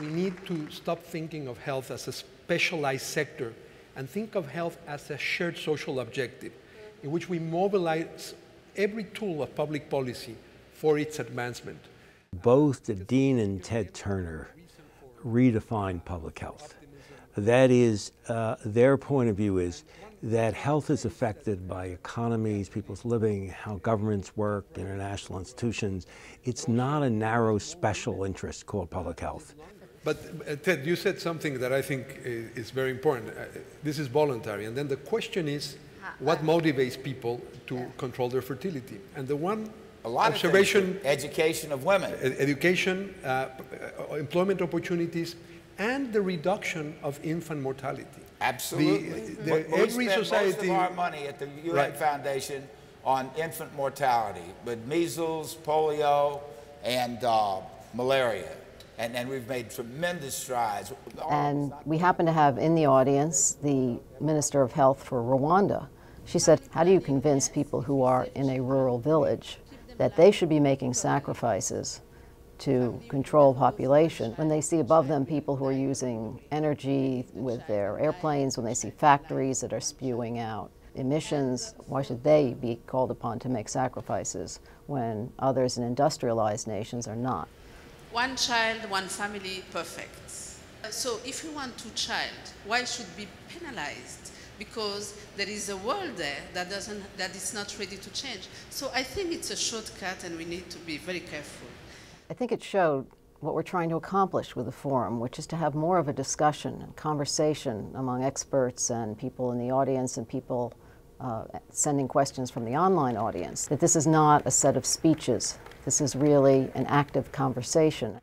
We need to stop thinking of health as a specialized sector and think of health as a shared social objective in which we mobilize every tool of public policy for its advancement. Both the Dean and Ted Turner redefined public health. That is, uh, their point of view is that health is affected by economies, people's living, how governments work, international institutions. It's not a narrow special interest called public health. But uh, Ted, you said something that I think is very important. Uh, this is voluntary. And then the question is, what motivates people to control their fertility? And the one a lot observation, of things. education of women, education, uh, uh, employment opportunities, and the reduction of infant mortality. Absolutely. The, the, we every spend society, most of our money at the UN right. Foundation on infant mortality, with measles, polio, and uh, malaria. And, and we've made tremendous strides. And we happen to have in the audience the Minister of Health for Rwanda. She said, How do you convince people who are in a rural village that they should be making sacrifices to control population when they see above them people who are using energy with their airplanes, when they see factories that are spewing out emissions, why should they be called upon to make sacrifices when others in industrialized nations are not? One child, one family, perfect. So if you want two child, why should be penalized? Because there is a world there that doesn't that is not ready to change. So I think it's a shortcut and we need to be very careful. I think it showed what we're trying to accomplish with the forum, which is to have more of a discussion and conversation among experts and people in the audience and people uh, sending questions from the online audience. That this is not a set of speeches. This is really an active conversation.